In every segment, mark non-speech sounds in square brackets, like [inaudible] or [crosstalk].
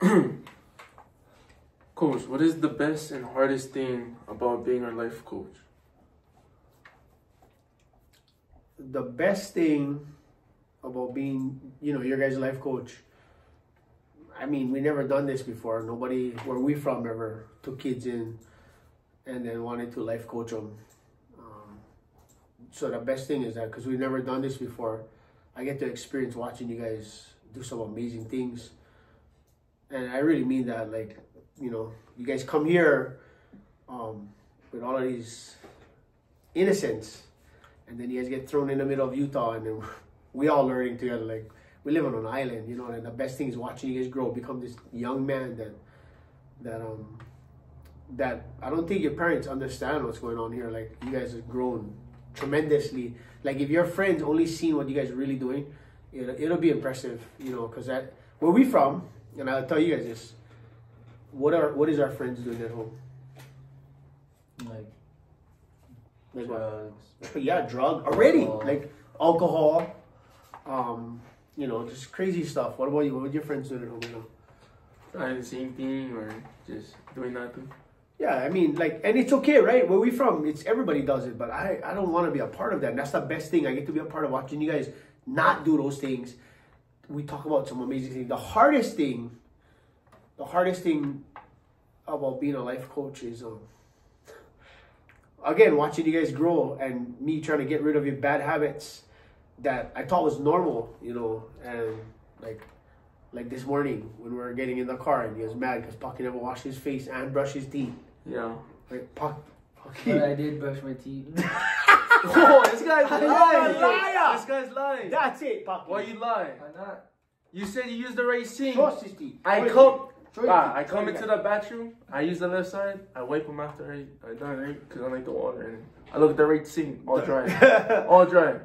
[clears throat] Coach, what is the best and hardest thing about being a life coach? The best thing about being, you know, your guys' life coach. I mean, we never done this before. Nobody where we from ever took kids in and then wanted to life coach them. Um, so the best thing is that because we've never done this before, I get to experience watching you guys do some amazing things, and I really mean that. Like, you know, you guys come here um, with all of these innocence, and then you guys get thrown in the middle of Utah, and then [laughs] we all learning together. Like, we live on an island, you know, and the best thing is watching you guys grow, become this young man that that um that I don't think your parents understand what's going on here. Like you guys have grown tremendously. Like if your friends only seen what you guys really doing, it'll, it'll be impressive, you know, because that where we from, and I'll tell you guys this. What are what is our friends doing at home? Like Like what? [laughs] Yeah, drug already, Alcohol. like alcohol, um, you know, just crazy stuff. What about you? What would your friends doing at home now? Either the same thing or just doing nothing. Yeah, I mean, like, and it's okay, right? Where we from, it's everybody does it, but I, I don't want to be a part of that. And that's the best thing. I get to be a part of watching you guys not do those things. We talk about some amazing things. The hardest thing, the hardest thing about being a life coach is, um, again, watching you guys grow and me trying to get rid of your bad habits that I thought was normal, you know, and like, like this morning when we were getting in the car and he was mad because Paki never washed his face and brushed his teeth. Yeah. Like Puck, Paki. But I did brush my teeth. [laughs] oh, this guy's You're a lying. liar. This guy's lying. That's it, Paki. Why you lying? Why not? You said you used the right sink. Trust his teeth. I come, teeth. Show his ah. I come into the bathroom. I use the left side. I wipe them after I I done right because I like the water in it. I look at the right sink, all dry, [laughs] all dry.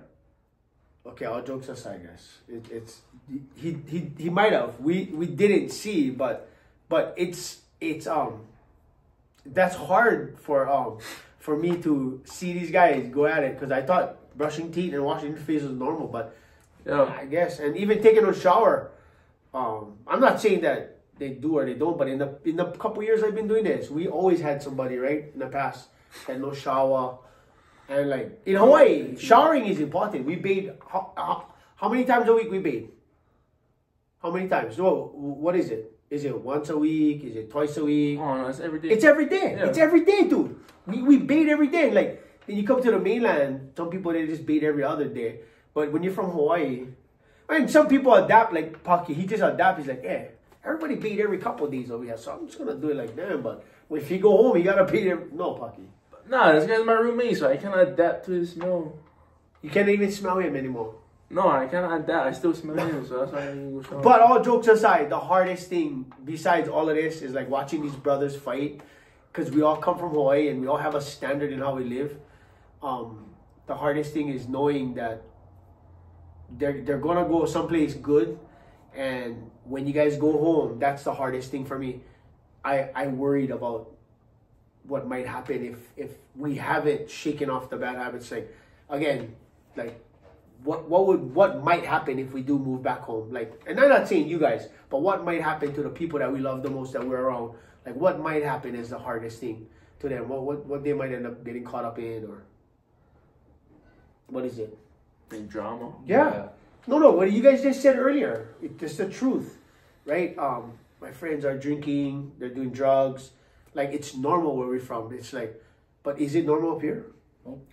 Okay, all jokes aside, guys. It, it's he he he might have. We we didn't see, but but it's it's um that's hard for um for me to see these guys go at it because I thought brushing teeth and washing your face was normal, but Yeah. I guess and even taking a shower. Um, I'm not saying that they do or they don't, but in the in the couple years I've been doing this, we always had somebody right in the past had no shower, and like in Hawaii, showering is important. We bathe how, how, how many times a week we bathe? How many times? No, what is it? Is it once a week? Is it twice a week? Oh no, it's every day. It's every day. Yeah. It's every day, dude. We, we bathe every day. Like, then you come to the mainland, some people, they just bathe every other day. But when you're from Hawaii, and some people adapt, like Paki, he just adapt. He's like, yeah, everybody bathe every couple of days over here. So I'm just going to do it like them. But if you go home, you got to bathe every... No, Paki. Nah, this guy's my roommate, so I cannot adapt to his smell. You can't even smell him anymore. No, I cannot that. I still smell him, so that's why I didn't go shower. But all jokes aside, the hardest thing besides all of this is like watching these brothers fight because we all come from Hawaii and we all have a standard in how we live. Um, the hardest thing is knowing that they're they're gonna go someplace good, and when you guys go home, that's the hardest thing for me. I I worried about what might happen if if we haven't shaken off the bad habits. Like again, like what what would what might happen if we do move back home? Like, and I'm not saying you guys, but what might happen to the people that we love the most that we're around? Like, what might happen is the hardest thing to them. What what what they might end up getting caught up in, or what is it? Big drama. Yeah. No, no. What you guys just said earlier, it's just the truth, right? Um, my friends are drinking, they're doing drugs. Like it's normal where we're from. It's like, but is it normal up here,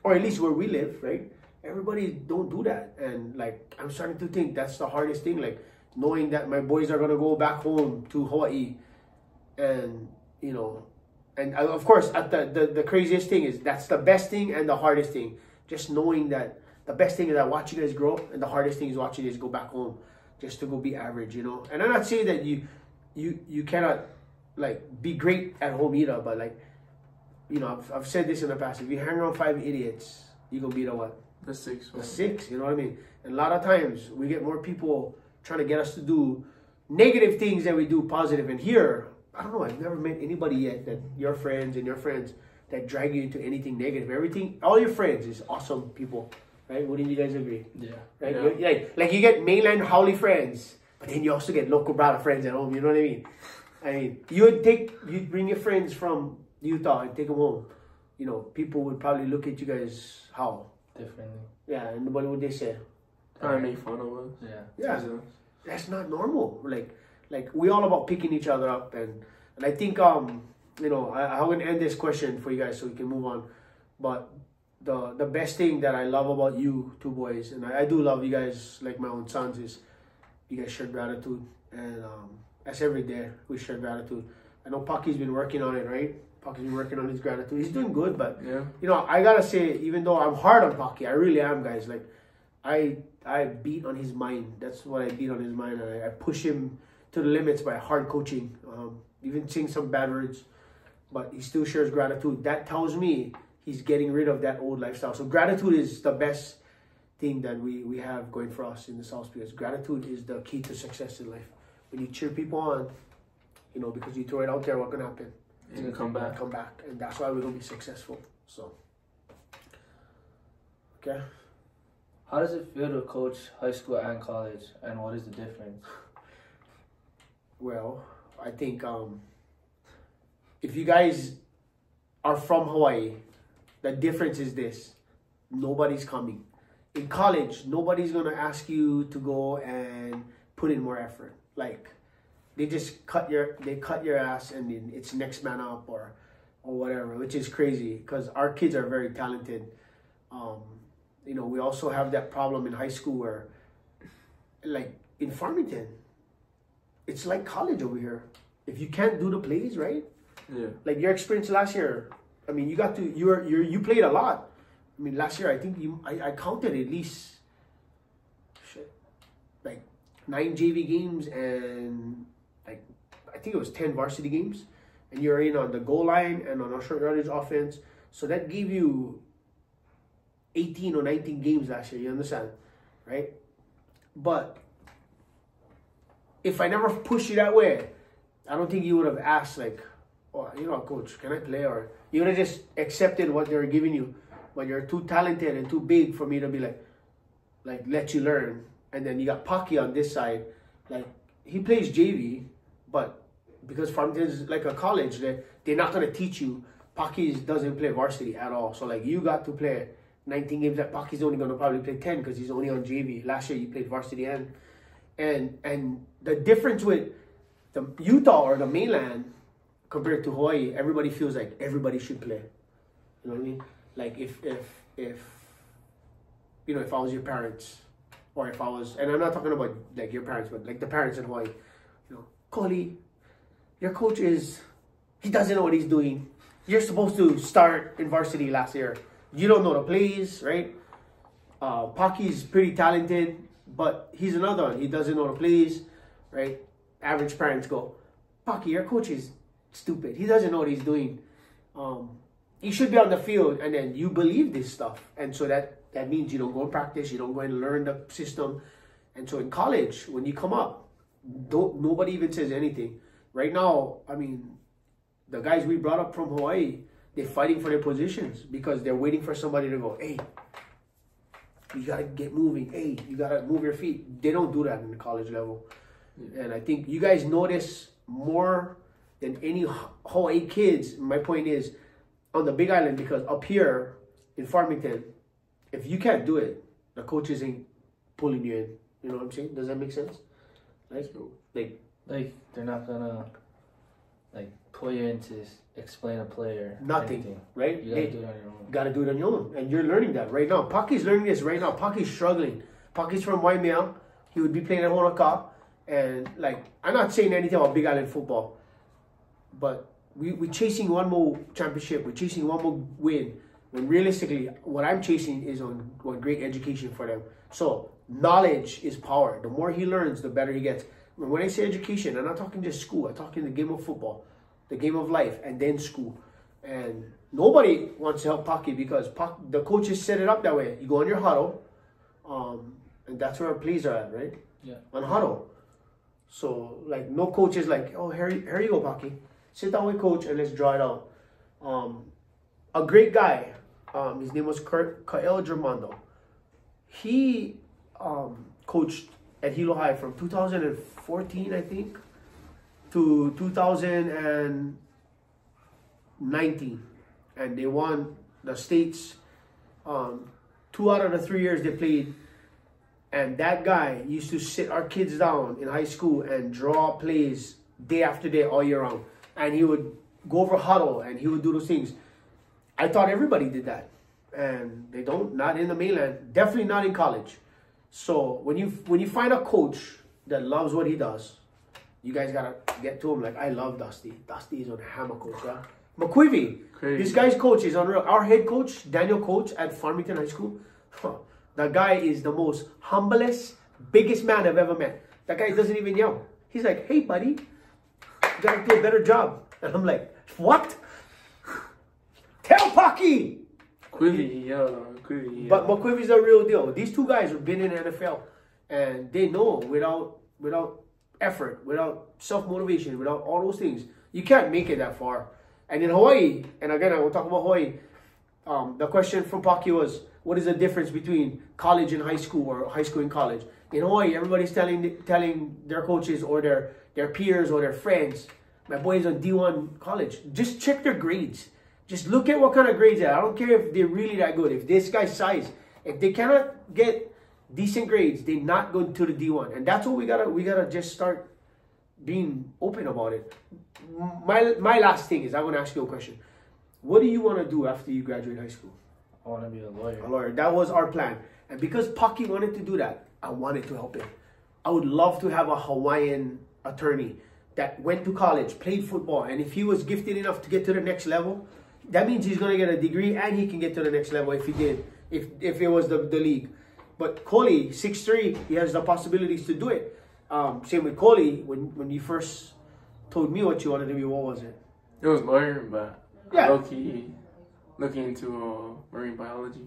or at least where we live, right? Everybody don't do that, and like I'm starting to think that's the hardest thing. Like knowing that my boys are gonna go back home to Hawaii, and you know, and uh, of course, at the, the the craziest thing is that's the best thing and the hardest thing. Just knowing that the best thing is I watch you guys grow, and the hardest thing is watching you guys go back home, just to go be average, you know. And I'm not saying that you, you you cannot like be great at home either, but like, you know, I've, I've said this in the past. If you hang around five idiots, you're gonna be the what? The six The six. You know what I mean? And a lot of times we get more people trying to get us to do negative things than we do positive. And here, I don't know. I've never met anybody yet that your friends and your friends that drag you into anything negative. Everything, all your friends is awesome people, right? Wouldn't you guys agree? Yeah. Right? Yeah. You- Like, like you get mainland haole friends but then you also get local brother friends at home. You know what I mean? I mean, you would take you'd bring your friends from Utah and take them home. You know, people would probably look at you guys how. Differently. Yeah, and what would they say? Trying to make fun of us. Yeah. Yeah, Jesus. that's not normal. Like, like we all about picking each other up, and and I think um, you know, I, I'm gonna end this question for you guys so we can move on. But the the best thing that I love about you two boys, and I, I do love you guys like my own sons, is you guys share gratitude, and um, that's every day we share gratitude. I know Paki's been working on it, right? Paki's working on his gratitude. He's doing good, but Yeah. you know, I gotta say, even though I'm hard on Paki, I really am, guys. Like, I I beat on his mind. That's what I beat on his mind, and I, I push him to the limits by hard coaching, um, even saying some bad words. But he still shares gratitude. That tells me he's getting rid of that old lifestyle. So gratitude is the best thing that we we have going for us in the South because gratitude is the key to success in life. When you cheer people on, you know, because you throw it out there, what can happen? Can come back. come back, and that's why we're gonna be successful. So, okay, How does it feel to coach high school and college, and what is the difference? [sighs] well, I think um, if you guys are from Hawaii, the difference is this: nobody's coming. In college, nobody's gonna ask you to go and put in more effort. Like they just cut your they cut your ass and then it's next man up or or whatever, which is crazy because our kids are very talented. Um, you know, we also have that problem in high school where, like in Farmington, it's like college over here. If you can't do the plays right, Yeah. like your experience last year, I mean, you got to you were you you played a lot. I mean, last year I think you I, I counted at least shit like nine JV games and like I think it was ten varsity games, and you're in on the goal line and on a short yardage offense. So that gave you eighteen or nineteen games last year. You understand, right? But if I never pushed you that way, I don't think you would have asked like, "Oh, you know, coach, can I play?" Or you would have just accepted what they were giving you. But you're too talented and too big for me to be like, like let you learn. And then you got Paki on this side, like he plays JV, but because is like a college, they they're not gonna teach you. Paki doesn't play varsity at all, so like you got to play 19 games. That Paki's only gonna probably play 10 because he's only on JV. Last year you played varsity and and and the difference with the Utah or the mainland compared to Hawaii, everybody feels like everybody should play. You know what I mean? Like if if if you know if I was your parents, or if I was, and I'm not talking about like your parents, but like the parents in Hawaii, Koli, your coach is he doesn't know what he's doing. You're supposed to start in varsity last year. You don't know the plays, right? Uh, Paki's pretty talented, but he's another one. He doesn't know the plays, right? Average parents go, Paki, your coach is stupid. He doesn't know what he's doing. Um, he should be on the field, and then you believe this stuff, and so that that means you don't go practice, you don't go and learn the system, and so in college when you come up, don't nobody even says anything. Right now, I mean, the guys we brought up from Hawaii, they're fighting for their positions because they're waiting for somebody to go, hey, you gotta get moving. Hey, you gotta move your feet. They don't do that in the college level. And I think you guys notice more than any Hawaii kids. My point is on the Big Island because up here in Farmington, if you can't do it, the coaches ain't pulling you in. You know what I'm saying? Does that make sense? Like, like Like they're not gonna like pull you into explain a player. Nothing. anything. right? You gotta Hey, do it on your own. got to do it on your own, and you're learning that right now. Paki's learning this right now. Paki's struggling. Paki's from Waimea. He would be playing at Honoka'a, and like I'm not saying anything about Big Island football, but we we're chasing one more championship. We're chasing one more win. When realistically, what I'm chasing is on one great education for them. So knowledge is power. The more he learns, the better he gets. When I say education, I'm not talking just school. I'm talking the game of football, the game of life, and then school. And nobody wants to help Paki because the coaches set it up that way. You go on your huddle, um, and that's where our plays are at, right? Yeah. On huddle. So like no coach is like, oh here, you- here you go, Paki. Sit down with coach and let's draw it out. Um, a great guy. Um, his name was Kurt Kaeo Drummondo. He um, coached at Hilo High from 2014, I think, to 2019, and they won the states. Um, two out of the three years they played, and that guy used to sit our kids down in high school and draw plays day after day all year round, and he would go over huddle and he would do those things. I thought everybody did that, and they don't. Not in the mainland. Definitely not in college. So when you when you find a coach that loves what he does, you guys gotta get to him. Like I love Dusty. Dusty is on a hammer coach. Yeah, McQuivy. Crazy. This guy's coach is unreal. Our head coach, Daniel Coach at Farmington High School. huh, [laughs] That guy is the most humblest, biggest man I've ever met. That guy doesn't even yell. He's like, "Hey, buddy, you gotta do a better job." And I'm like, "What?" [laughs] Tell Paki. Quivy, yeah, Quivy. Yeah. But McQuivey's a real deal. These two guys have been in the NFL, and they know without without effort, without self motivation, without all those things, you can't make it that far. And in Hawaii, and again, I will talk about Hawaii. Um, the question from Paki was, what is the difference between college and high school, or high school and college? In Hawaii, everybody's telling telling their coaches or their their peers or their friends, my boys on D one college, just check their grades. Just look at what kind of grades they are. I don't care if they're really that good. If this guy's size, if they cannot get decent grades, they're not going to the D1. And that's what we gotta we gotta just start being open about it. My my last thing is I want to ask you a question. What do you want to do after you graduate high school? I want to be a lawyer. A lawyer. That was our plan. And because Paki wanted to do that, I wanted to help him. I would love to have a Hawaiian attorney that went to college, played football, and if he was gifted enough to get to the next level, that means he's gonna get a degree and he can get to the next level if he did, if if it was the, the league. But Koli, 6'3", he has the possibilities to do it. Um, same with Koli, when when you first told me what you wanted to be, what was it? it was lawyer, but Yeah. low key looking into uh, marine biology.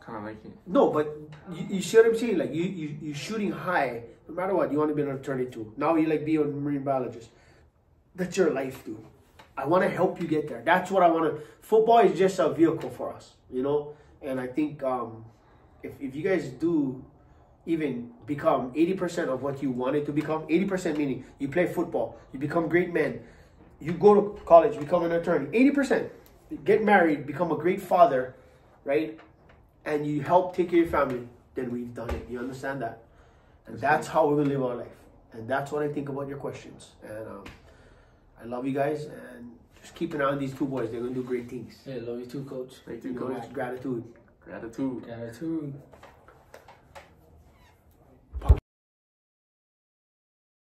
Kind of like it. No, but you, you see what I'm saying? Like you, you you shooting high, no matter what, you want to be an attorney too. Now you like be a marine biologist. That's your life, dude. I want to help you get there. That's what I want to. Football is just a vehicle for us, you know. And I think um, if if you guys do even become 80% of what you wanted to become, 80% meaning you play football, you become great men, you go to college, become an attorney, 80%, get married, become a great father, right? And you help take care of your family, then we've done it. You understand that? And that's how we will live our life. And that's what I think about your questions. And um, I love you guys and just keep an eye on these two boys. They're gonna do great things. Yeah, love you too, coach. Thank You coach. gratitude. Gratitude. Gratitude.